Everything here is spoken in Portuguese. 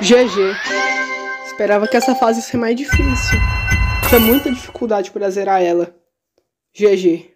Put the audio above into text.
GG. Esperava que essa fase fosse mais difícil. Tinha muita dificuldade para zerar ela. GG.